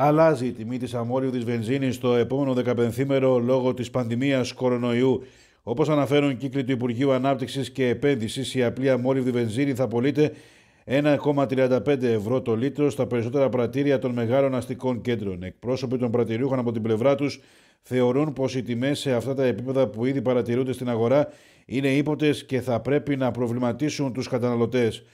Αλλάζει η τιμή της αμόλυβδη βενζίνης το επόμενο 15μέρο λόγω της πανδημίας κορονοϊού. Όπως αναφέρουν κύκλοι του Υπουργείου Ανάπτυξης και Επένδυσης, η απλή αμόλυβδη βενζίνη θα πωλείται 1,35 ευρώ το λίτρο στα περισσότερα πρατήρια των μεγάλων αστικών κέντρων. Εκπρόσωποι των πρατηριούχων από την πλευρά τους θεωρούν πως οι τιμές σε αυτά τα επίπεδα που ήδη παρατηρούνται στην αγορά είναι ύποτες και θα πρέπει να προβληματίσουν τους καταναλωτές.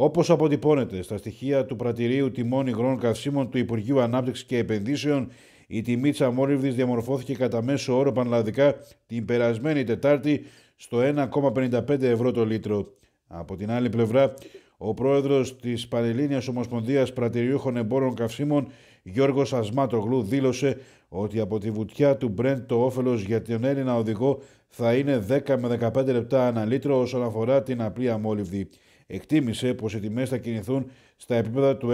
Όπως αποτυπώνεται στα στοιχεία του πρατηρίου τιμών υγρών καυσίμων του Υπουργείου Ανάπτυξης και Επενδύσεων, η τιμή της αμόρυβδης διαμορφώθηκε κατά μέσο όρο πανελλαδικά την περασμένη Τετάρτη στο 1,55 ευρώ το λίτρο. Από την άλλη πλευρά, ο πρόεδρος της Πανελλήνιας Ομοσπονδίας Πρατηριούχων Εμπόρων Καυσίμων, Γιώργος Ασμάτογλου, δήλωσε ότι από τη βουτιά του Μπρέντ το όφελος για τον Έλληνα οδηγό θα είναι 10 με 15 λεπτά ανά λίτρο όσον αφορά την απλή αμόλυβδη εκτίμησε πως οι τιμές θα κινηθούν στα επίπεδα του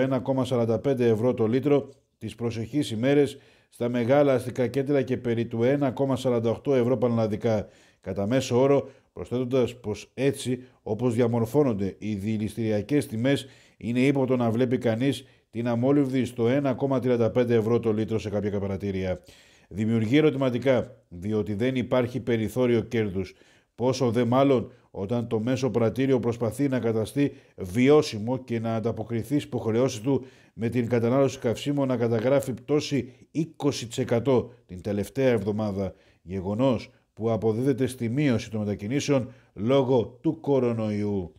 1,45 ευρώ το λίτρο τις προσεχείς ημέρες στα μεγάλα αστικά κέντρα και περί του 1,48 ευρώ πανελλαδικά κατά μέσο όρο, προσθέτοντας πως έτσι όπως διαμορφώνονται οι διηληστηριακές τιμές είναι ύποπτο να βλέπει κανείς την αμόλυβδη στο 1,35 ευρώ το λίτρο σε κάποια καπαρατήρια. Δημιουργεί ερωτηματικά, διότι δεν υπάρχει περιθώριο κέρδους. Πόσο δε μάλλον όταν το μέσο πρατήριο προσπαθεί να καταστεί βιώσιμο και να ανταποκριθεί στις υποχρεώσεις του με την κατανάλωση καυσίμων να καταγράφει πτώση 20% την τελευταία εβδομάδα, γεγονός που αποδίδεται στη μείωση των μετακινήσεων λόγω του κορονοϊού.